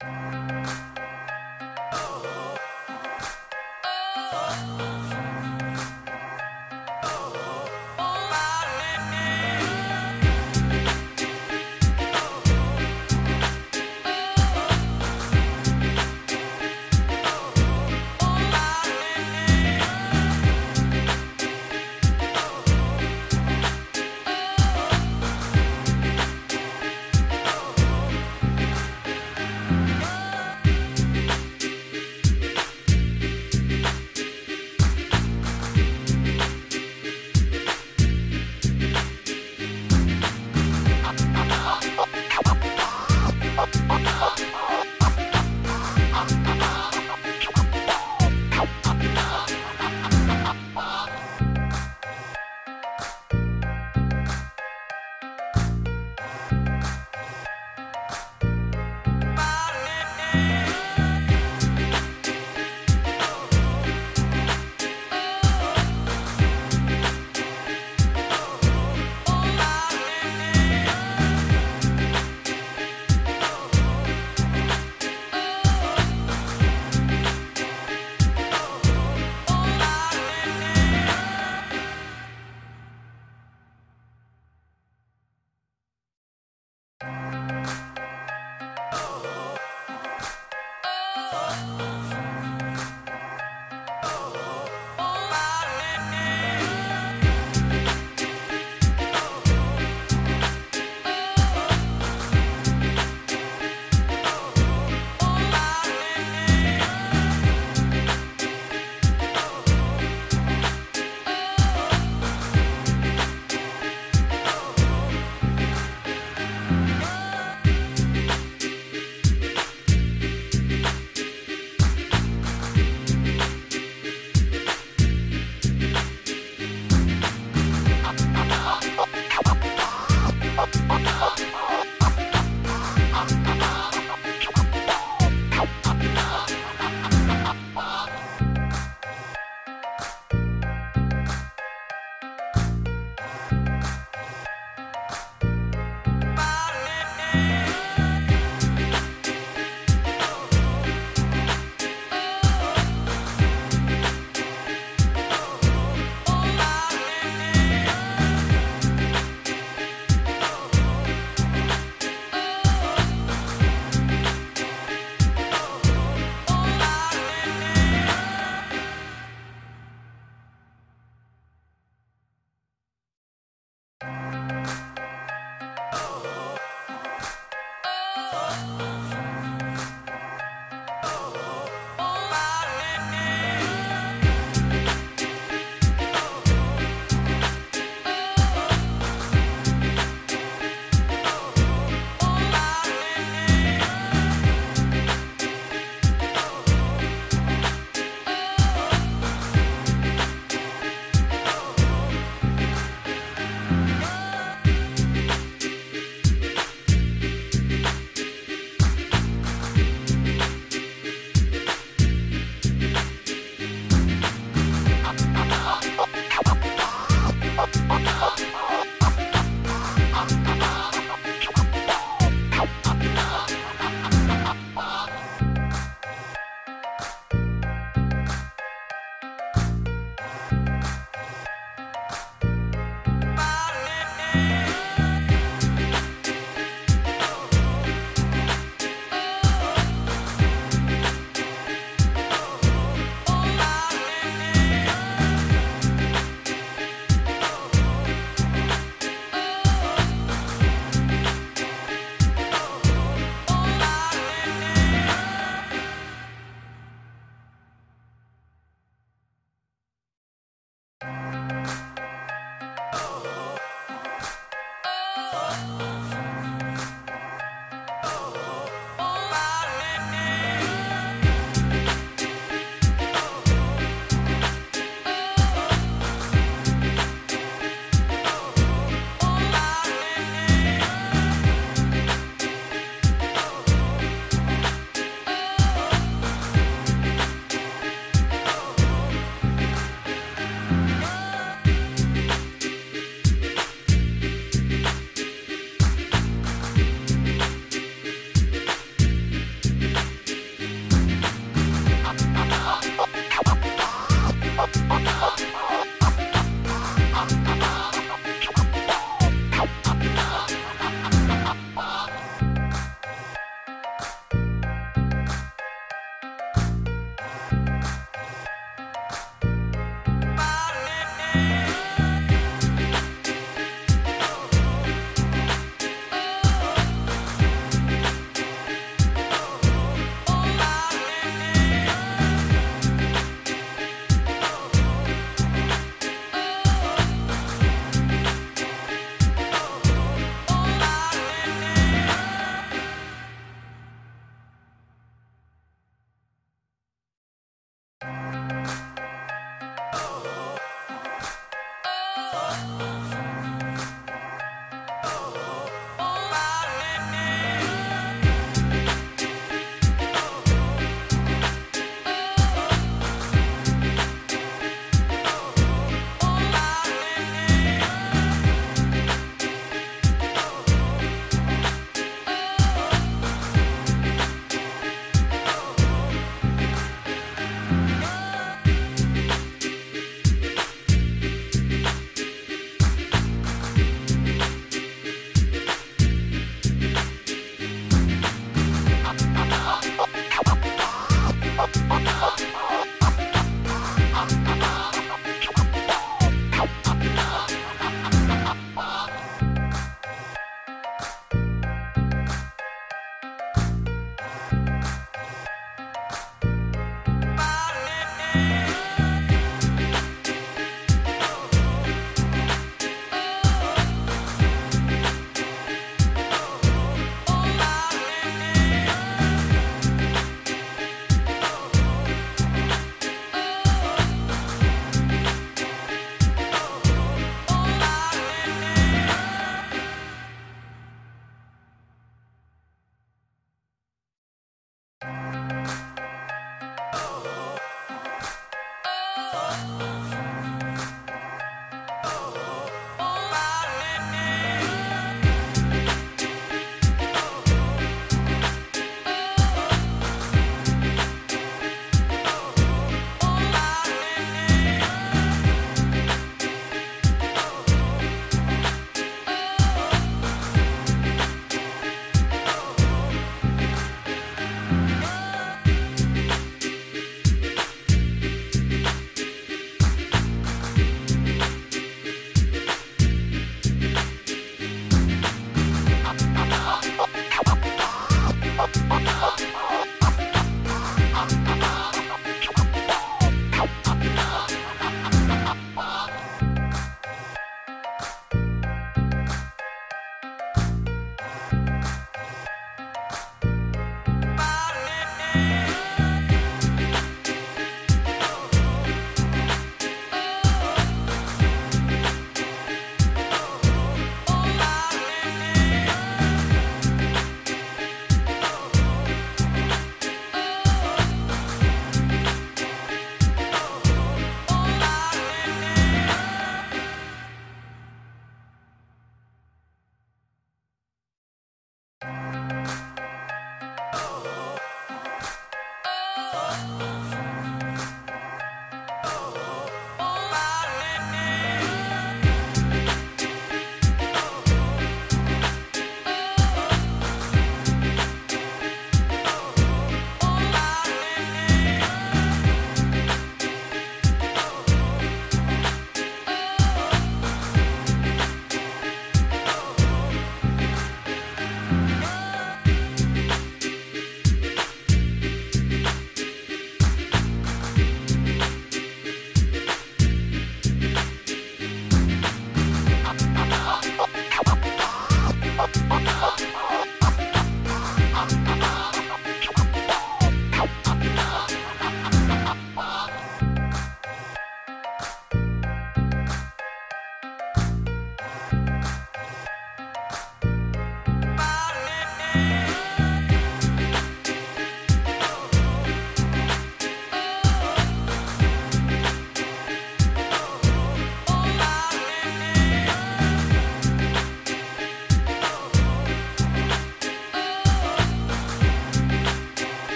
Oh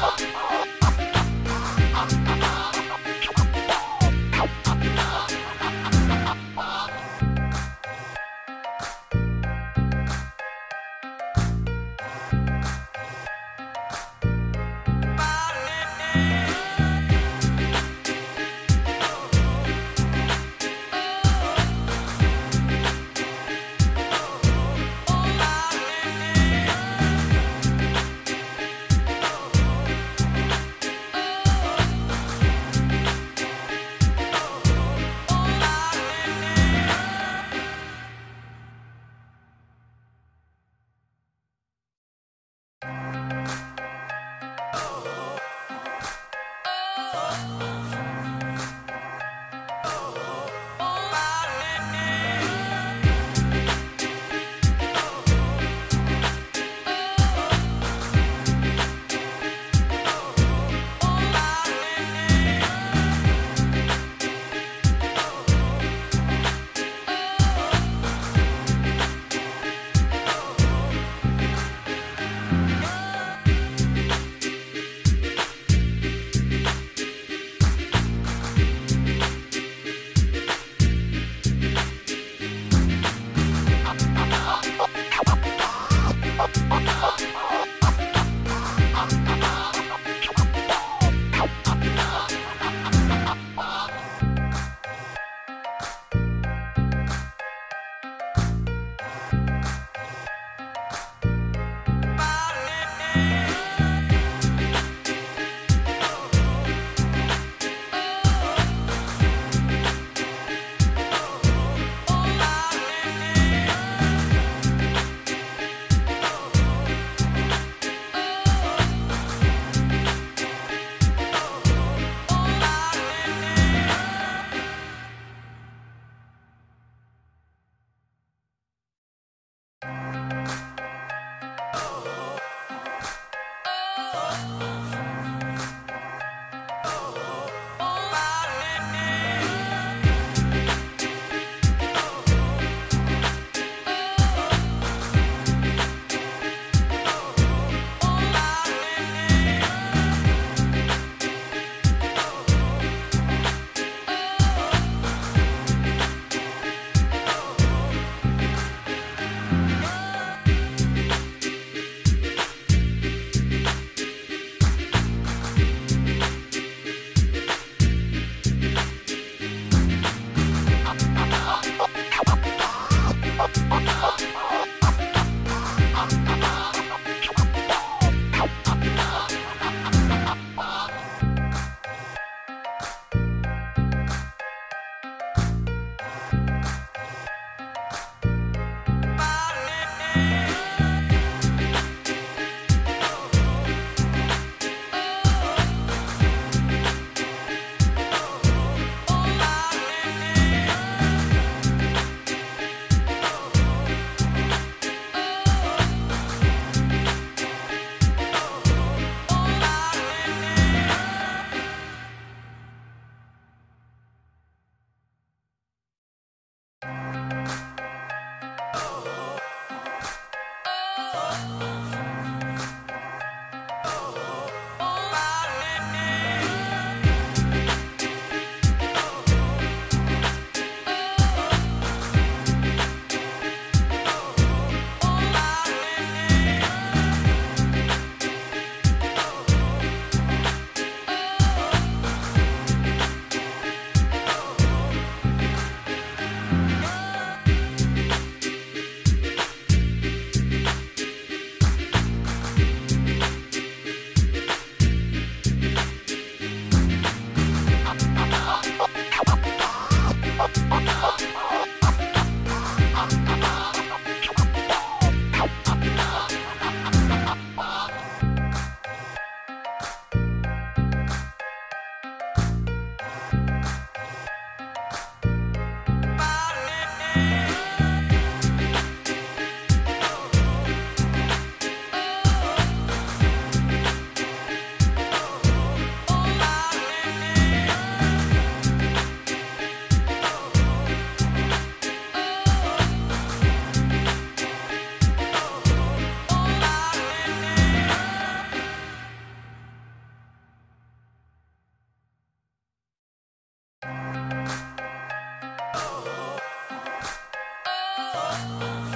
Oh. Oh.